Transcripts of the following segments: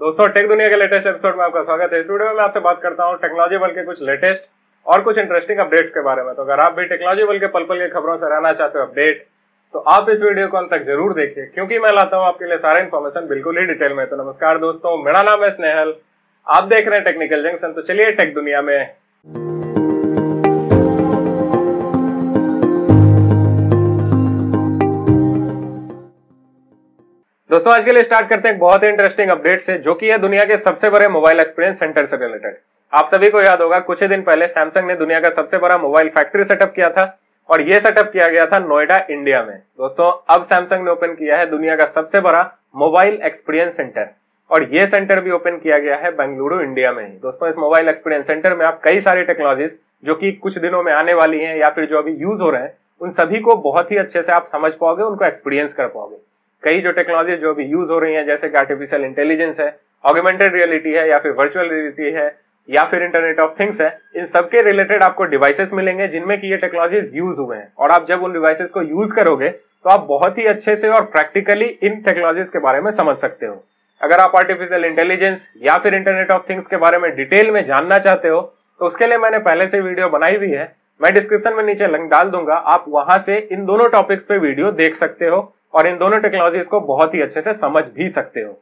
दोस्तों टेक दुनिया के लेटेस्ट एपिसोड में आपका स्वागत है। इस वीडियो में आपसे बात करता हूँ टेक्नोलॉजी वर्ल्ड के कुछ लेटेस्ट और कुछ इंटरेस्टिंग अपडेट्स के बारे में। तो अगर आप भी टेक्नोलॉजी वर्ल्ड के पल पल के खबरों से रहना चाहते हो अपडेट तो आप इस वीडियो को अंत तक ज़रूर देखिए, क्योंकि मैं लाता हूँ आपके लिए सारा इन्फॉर्मेशन बिल्कुल ही डिटेल में। तो नमस्कार दोस्तों, मेरा नाम है स्नेहल, आप देख रहे हैं टेक्निकल जंक्शन तो चलिए टेक दुनिया में दोस्तों, आज के लिए स्टार्ट करते हैं एक बहुत ही इंटरेस्टिंग अपडेट से, जो कि है दुनिया के सबसे बड़े मोबाइल एक्सपीरियंस सेंटर से रिलेटेड आप सभी को याद होगा, कुछ ही दिन पहले सैमसंग ने दुनिया का सबसे बड़ा मोबाइल फैक्ट्री सेटअप किया था और ये सेटअप किया गया था नोएडा इंडिया में। दोस्तों, अब सैमसंग ने ओपन किया है दुनिया का सबसे बड़ा मोबाइल एक्सपीरियंस सेंटर और ये सेंटर भी ओपन किया गया है बेंगलुरु इंडिया में ही। दोस्तों, इस मोबाइल एक्सपीरियंस सेंटर में आप कई सारी टेक्नोलॉजीज़ जो कि कुछ दिनों में आने वाली हैं या फिर जो अभी यूज़ हो रहे हैं, उन सभी को बहुत ही अच्छे से आप समझ पाओगे, उनको एक्सपीरियंस कर पाओगे। कई जो टेक्नोलॉजी जो अभी यूज़ हो रही है, जैसे कि आर्टिफिशियल इंटेलिजेंस है ऑग्यूमेंटेड रियलिटी है, या फिर वर्चुअल रियलिटी है, या फिर इंटरनेट ऑफ़ थिंग्स है, इन सबके रिलेटेड आपको डिवाइसेस मिलेंगे जिनमें की ये टेक्नोलॉजीज़ यूज़ हुए हैं। और आप जब उन डिवाइसेस को यूज़ करोगे तो आप बहुत ही अच्छे से और प्रैक्टिकली इन टेक्नोलॉजीज़ के बारे में समझ सकते हो। अगर आप आर्टिफिशियल इंटेलिजेंस या फिर इंटरनेट ऑफ़ थिंग्स के बारे में डिटेल में जानना चाहते हो तो उसके लिए मैंने पहले से वीडियो बनाई हुई है। मैं डिस्क्रिप्शन में नीचे लिंक डाल दूँगा। आप वहाँ से इन दोनों टॉपिक्स पे वीडियो देख सकते हो। और इन दोनों टेक्नोलॉजीज़ को बहुत ही अच्छे से समझ भी सकते हो।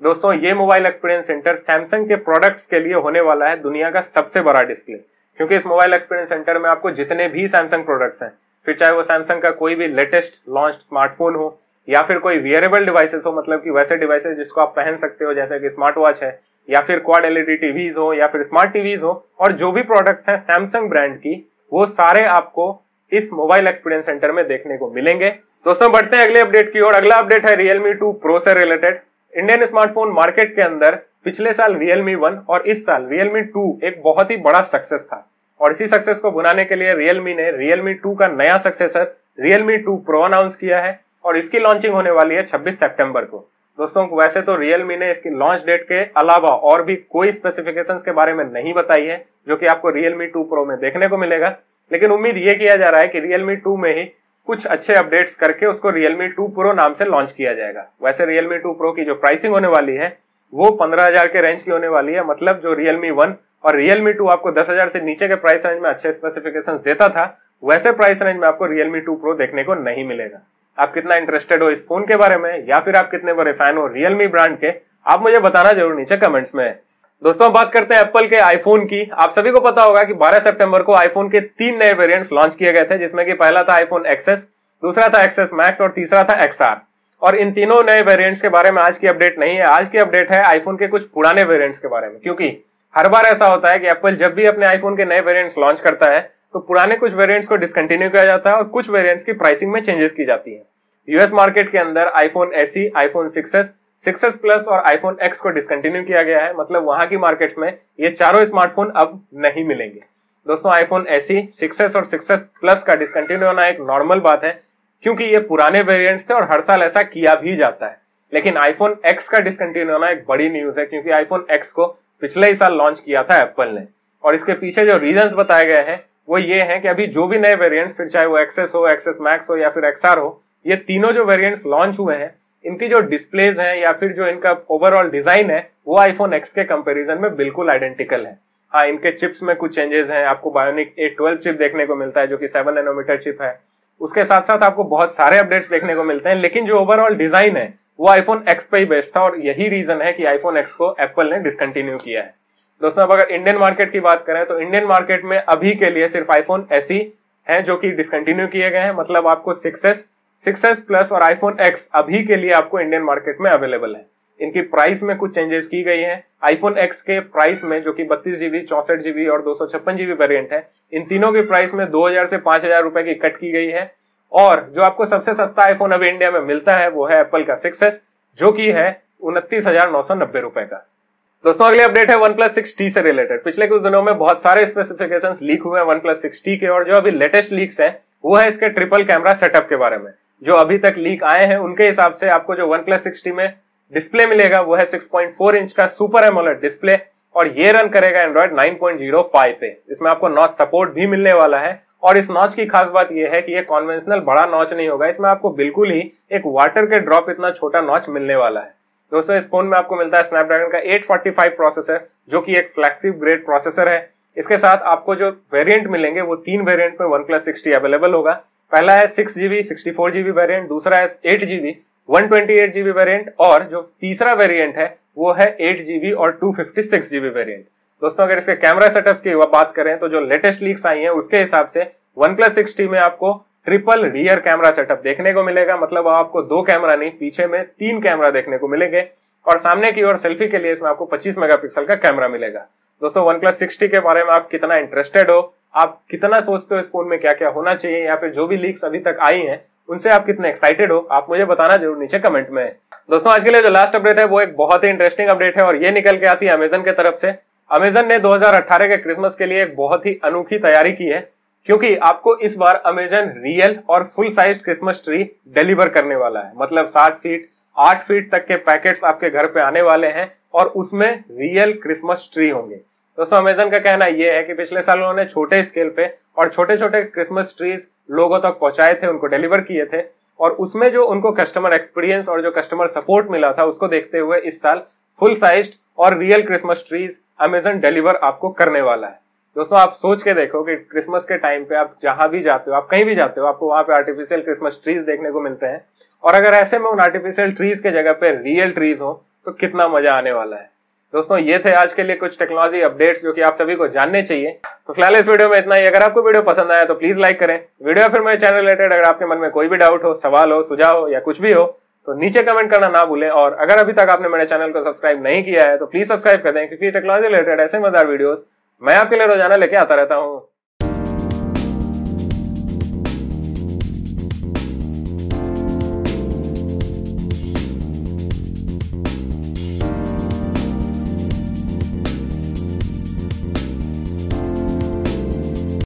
दोस्तों, ये मोबाइल एक्सपीरियंस सेंटर सैमसंग के प्रोडक्ट्स के लिए होने वाला है दुनिया का सबसे बड़ा डिस्प्ले क्योंकि इस मोबाइल एक्सपीरियंस सेंटर में आपको जितने भी सैमसंग प्रोडक्ट्स हैं, फिर चाहे वो सैमसंग का कोई भी लेटेस्ट लॉन्च स्मार्टफ़ोन हो, या फिर कोई वियरेबल डिवाइसेस हो मतलब कि वैसे डिवाइसेस जिसको आप पहन सकते हो, जैसे कि स्मार्ट वॉच है, या फिर क्वाड एलईडी टीवीज हो, या फिर स्मार्ट टीवीज हो, और जो भी प्रोडक्ट्स हैं सैमसंग ब्रांड की, वो सारे आपको इस मोबाइल एक्सपीरियंस सेंटर में देखने को मिलेंगे। दोस्तों, बढ़ते हैं अगले अपडेट की ओर। अगला अपडेट है Realme 2 Pro से रिलेटेड इंडियन स्मार्टफ़ोन मार्केट के अंदर पिछले साल Realme 1 और इस साल Realme 2 एक बहुत ही बड़ा सक्सेस था। और इसी सक्सेस को बुनाने के लिए Realme ने Realme 2 का नया सक्सेसर Realme 2 Pro अनाउंस किया है और इसकी लॉन्चिंग होने वाली है 26 सितंबर को। दोस्तों, वैसे तो Realme ने इसकी लॉन्च डेट के अलावा और भी कोई स्पेसिफिकेशन के बारे में नहीं बताई है, जो कि आपको Realme 2 Pro में देखने को मिलेगा। लेकिन उम्मीद ये किया जा रहा है कि Realme 2 में ही कुछ अच्छे अपडेट्स करके उसको Realme 2 Pro नाम से लॉन्च किया जाएगा। वैसे Realme 2 Pro की जो प्राइसिंग होने वाली है, वो पंद्रह हज़ार के रेंज की होने वाली है। मतलब जो Realme 1 और Realme 2 आपको दस हज़ार से नीचे के प्राइस रेंज में अच्छे स्पेसिफिकेशन देता था, वैसे प्राइस रेंज में आपको Realme 2 Pro देखने को नहीं मिलेगा। आप कितना इंटरेस्टेड हो इस फ़ोन के बारे में, या फिर आप कितने बड़े फ़ैन हो Realme ब्रांड के, आप मुझे बताना ज़रूर नीचे कमेंट्स में। दोस्तों बात करते हैं एप्पल के आईफोन की। आप सभी को पता होगा कि 12 सितंबर को आईफोन के तीन नए वेरिएंट्स लॉन्च किए गए थे, जिसमें कि पहला था आईफोन एक्सेस दूसरा था एक्सेस मैक्स और तीसरा था एक्सआर और इन तीनों नए वेरिएंट्स के बारे में आज की अपडेट नहीं है। आज की अपडेट है आईफोन के कुछ पुराने वेरिएंट्स के बारे में, क्योंकि हर बार ऐसा होता है कि एप्पल जब भी अपने आईफोन के नए वेरिएंट्स लॉन्च करता है तो पुराने कुछ वेरिएंट्स को डिसकंटिन्यू किया जाता है और कुछ वेरिएंट्स की प्राइसिंग में चेंजेस की जाती है। यूएस मार्केट के अंदर iPhone SE iPhone six s six s plus और आईफोन एक्स को डिसकंटिन्यू किया गया है। मतलब वहाँ की मार्केट्स में ये चारों स्मार्टफ़ोन अब नहीं मिलेंगे। दोस्तों आईफोन एसी सिक्सेस और सिक्सेस प्लस का डिसकंटिन्यू होना एक नॉर्मल बात है, क्योंकि ये पुराने वेरिएंट्स थे और हर साल ऐसा किया भी जाता है। लेकिन आईफोन एक्स का डिसकंटिन्यू होना एक बड़ी न्यूज़ है, क्योंकि आईफोन एक्स को पिछले ही साल लॉन्च किया था एप्पल ने। और इसके पीछे जो रीजन बताए गए हैं, वो ये है कि अभी जो भी नए वेरिएंट्स फिर चाहे वो एक्सेस हो एक्सेस मैक्स हो या फिर एक्सआर हो, ये तीनों जो वेरिएंट्स लॉन्च हुए हैं इनकी जो डिस्प्लेज है या फिर जो इनका ओवरऑल डिज़ाइन है, वो आईफोन एक्स के कंपेरिजन में बिल्कुल आइडेंटिकल है। हाँ इनके चिप्स में कुछ चेंजेस हैं। आपको बायोनिक ए ट्वेल्व चिप देखने को मिलता है, जो कि सेवन एनोमीटर चिप है। उसके साथ साथ आपको बहुत सारे अपडेट्स देखने को मिलते हैं, लेकिन जो ओवरऑल डिज़ाइन है, वो आईफोन एक्स पे ही बेस्ट था और यही रीजन है कि आईफोन एक्स को एप्पल ने डिसकंटिन्यू किया है। दोस्तों, अब अगर इंडियन मार्केट की बात करें तो इंडियन मार्केट में अभी के लिए सिर्फ़ आईफोन ऐसी है जो कि डिसकंटिन्यू किए गए हैं। मतलब आपको सिक्स 6s प्लस और आईफोन एक्स अभी के लिए आपको इंडियन मार्केट में अवेलेबल है। इनकी प्राइस में कुछ चेंजेस की गई हैं। आईफोन एक्स के प्राइस में, जो कि बत्तीस जीबी चौसठ जीबी और दो सौ छप्पन जीबी वेरियंट है, इन तीनों की प्राइस में 2000 से 5000 रुपए की कट की गई है। और जो आपको सबसे सस्ता आईफोन अभी इंडिया में मिलता है, वो है एप्पल का सिक्स जो की है उनतीस रुपए का। दोस्तों, अगली अपडेट है वन प्लस सिक्स टी से रिलेटेड पिछले कुछ दिनों में बहुत सारे स्पेसिफिकेशन लीक हुए हैं वन प्लस सिक्स टी के, और जो अभी लेटेस्ट लीक्स है, वो है इसके ट्रिपल कैमरा सेटअप के बारे में। जो अभी तक लीक आए हैं, उनके हिसाब से आपको जो वन प्लस सिक्सटी में डिस्प्ले मिलेगा, वो है 6.4 इंच का सुपर एमोलेड डिस्प्ले और ये रन करेगा एंड्रॉइड 9.0 पाई पे। इसमें आपको नॉच सपोर्ट भी मिलने वाला है और इस नॉच की खास बात यह है कि ये कॉन्वेंशनल बड़ा नॉच नहीं होगा, इसमें आपको बिल्कुल ही एक वाटर के ड्रॉप इतना छोटा नॉच मिलने वाला है। दोस्तों, इस फ़ोन में आपको मिलता है स्नैपड्रैगन का 845 प्रोसेसर जो कि एक फ्लैगशिप ग्रेड प्रोसेसर है। इसके साथ आपको जो वेरिएंट मिलेंगे, वो तीन वेरिएंट में वन प्लस सिक्सटी अवेलेबल होगा। पहला है six GB sixty four GB variant दूसरा है eight GB one twenty eight GB variant और जो तीसरा वेरियंट है, वो है एट जीबी और two fifty six GB variant दोस्तों, अगर इसके कैमरा सेटअप की बात करें तो जो लेटेस्ट लीक्स आई हैं, उसके हिसाब से वन प्लस सिक्सटी में आपको ट्रिपल रियर कैमरा सेटअप देखने को मिलेगा। मतलब आपको दो कैमरा नहीं, पीछे में तीन कैमरा देखने को मिलेंगे और सामने की ओर सेल्फी के लिए इसमें आपको 25 मेगापिक्सल का कैमरा मिलेगा। दोस्तों वन प्लस सिक्सटी के बारे में आप कितना इंटरेस्टेड हो आप कितना सोचते हो इस फ़ोन में क्या क्या होना चाहिए या फिर जो भी लीक्स अभी तक आई हैं, उनसे आप कितने एक्साइटेड हो, आप मुझे बताना ज़रूर नीचे कमेंट में। दोस्तों, आज के लिए जो लास्ट अपडेट है, वो एक बहुत ही इंटरेस्टिंग अपडेट है और ये निकल के आती है अमेजन के तरफ़ से। अमेजन ने 2018 के क्रिसमस के लिए एक बहुत ही अनोखी तैयारी की है, क्योंकि आपको इस बार अमेजन रियल और full size Christmas tree deliver करने वाला है। मतलब सात फीट आठ फीट तक के पैकेट्स आपके घर पे आने वाले हैं और उसमें रियल क्रिसमस ट्री होंगे। दोस्तों अमेजन का कहना यह है कि पिछले साल उन्होंने छोटे स्केल पे और छोटे छोटे क्रिसमस ट्रीज लोगों तक पहुँचाए थे, उनको डिलीवर किए थे। और उसमें जो उनको कस्टमर एक्सपीरियंस और जो कस्टमर सपोर्ट मिला था, उसको देखते हुए इस साल फुल साइज़ और real Christmas trees Amazon deliver आपको करने वाला है। दोस्तों, आप सोच के देखो कि क्रिसमस के टाइम पे आप जहाँ भी जाते हो, आप कहीं भी जाते हो, आपको वहाँ पे आर्टिफिशियल क्रिसमस ट्रीज देखने को मिलते हैं। और अगर ऐसे में उन आर्टिफिशियल ट्रीज के जगह पे रियल ट्रीज हो तो कितना मज़ा आने वाला है। दोस्तों, ये थे आज के लिए कुछ टेक्नोलॉजी अपडेट्स जो कि आप सभी को जानने चाहिए। तो फ़िलहाल इस वीडियो में इतना ही। अगर आपको वीडियो पसंद आया तो प्लीज़ लाइक करें। वीडियो फिर मेरे चैनल रिलेटेड अगर आपके मन में कोई भी डाउट हो, सवाल हो, सुझाव हो या कुछ भी हो तो नीचे कमेंट करना ना भूलें। और अगर अभी तक आपने मेरे चैनल को सब्सक्राइब नहीं किया है तो प्लीज़ सब्सक्राइब कर दें, क्योंकि टेक्नोलॉजी रिलेटेड ऐसे मज़ेदार वीडियो मैं आपके लिए रोज़ाना लेके आता रहता हूँ।